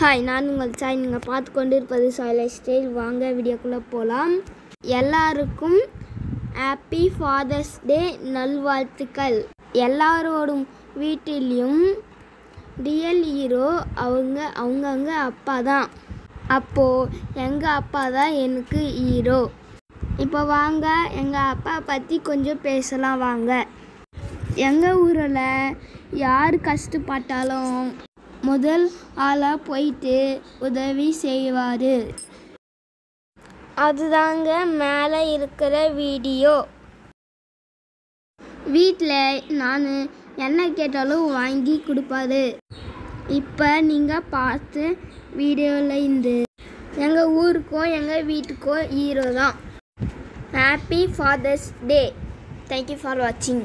Hi நான் உங்கள் சாய். நீங்கள் பார்த்து கொண்டு இருப்பது சாய் லைஃப் ஸ்டைல் வாங்க வீடியோக்குள்ளே போகலாம். எல்லாருக்கும் ஹாப்பி ஃபாதர்ஸ் டே நல்வாழ்த்துக்கள். எல்லாரோடும் வீட்டிலையும் ரியல் ஹீரோ அவங்க அவங்கவுங்க அப்பா தான். அப்போது எங்கள் அப்பா தான் எனக்கு ஹீரோ இப்போ வாங்க எங்கள் அப்பா பற்றி கொஞ்சம் பேசலாம். வாங்க. எங்கள் ஊரில் யார் கஷ்டப்பட்டாலும் முதல் ஆளாக போயிட்டு உதவி செய்வார். அதுதாங்க மேலே இருக்கிற வீடியோ. வீட்டில் நான் என்ன கேட்டாலும் வாங்கி கொடுப்பாரு. இப்போ நீங்கள் பார்த்து வீடியோவில் இருந்து எங்கள் ஊருக்கும் எங்கள் வீட்டுக்கும் ஹீரோ தான். Happy father's day thank you for வாட்சிங்